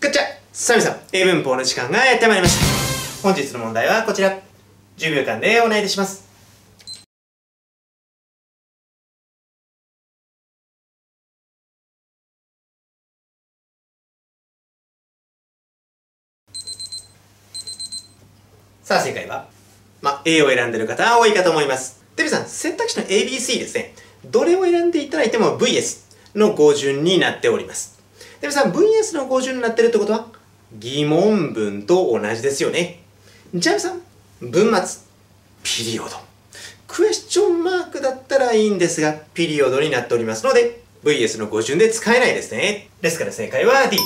ガッチャさみさん、英文法の時間がやってまいりました。本日の問題はこちら。10秒間でお願いいたします。さあ、正解はまあ、A を選んでる方は多いかと思います。デビさん、選択肢の ABC ですね。どれを選んでいただいても VS の語順になっております。デビさん、VS の語順になってるってことは疑問文と同じですよね。ジャムさん、文末、ピリオド。クエスチョンマークだったらいいんですが、ピリオドになっておりますので、VS の語順で使えないですね。ですから正解は D。で、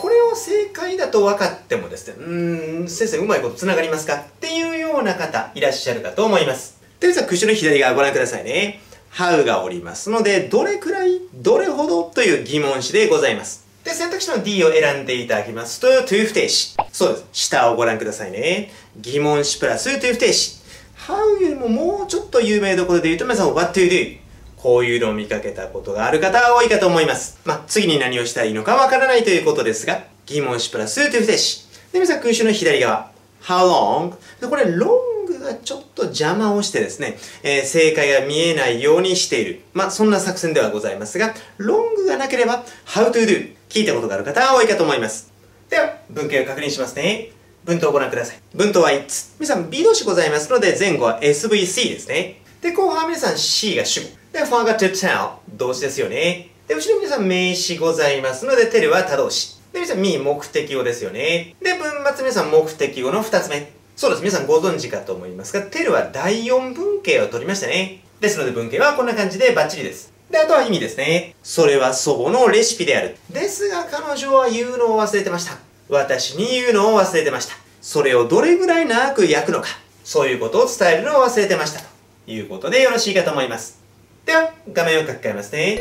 これを正解だと分かってもですね、うーん、先生うまいこと繋がりますか？っていうような方いらっしゃるかと思います。では、口の左側ご覧くださいね。How がおりますので、どれくらい、どれほどという疑問詞でございます。で、選択肢の D を選んでいただきますと、to 不定詞。そうです。下をご覧くださいね。疑問詞プラス to 不定詞。How よりももうちょっと有名どころで言うと、皆さん、What to do? こういうのを見かけたことがある方は多いかと思います。まあ、次に何をしたらいいのかわからないということですが、疑問詞プラス to 不定詞。で、皆さん、空詞の左側。How long? でこれ、long がちょっと邪魔をしてですね、えー正解が見えないようにしている。まあ、そんな作戦ではございますが、long がなければ、how to do 聞いたことがある方は多いかと思います。では、文型を確認しますね。文頭をご覧ください。文頭は it's。皆さん B 動詞ございますので、前後は SVC ですね。で、後半は皆さん C が主語。で、forgot to tell 動詞ですよね。で、後ろに皆さん名詞ございますので、tell は他動詞。で、皆さん me 目的語ですよね。で、文末皆さん目的語の二つ目。そうです。皆さんご存知かと思いますが、tell は第4文型を取りましたね。ですので文型はこんな感じでバッチリです。で、あとは意味ですね。それは祖母のレシピである。ですが彼女は言うのを忘れてました。私に言うのを忘れてました。それをどれぐらい長く焼くのか。そういうことを伝えるのを忘れてました。ということでよろしいかと思います。では、画面を書き換えますね。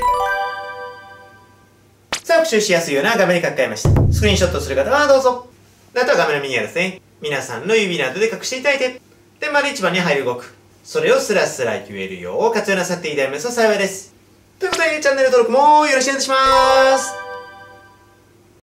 さあ、復習しやすいような画面に書き換えました。スクリーンショットする方はどうぞ。あとは画面の右側ですね。皆さんの指などで隠していただいて、で、丸一番に入る動く。それをスラスラ言えるよう活用なさっていただきますと幸いです。ということで、チャンネル登録もよろしくお願いします。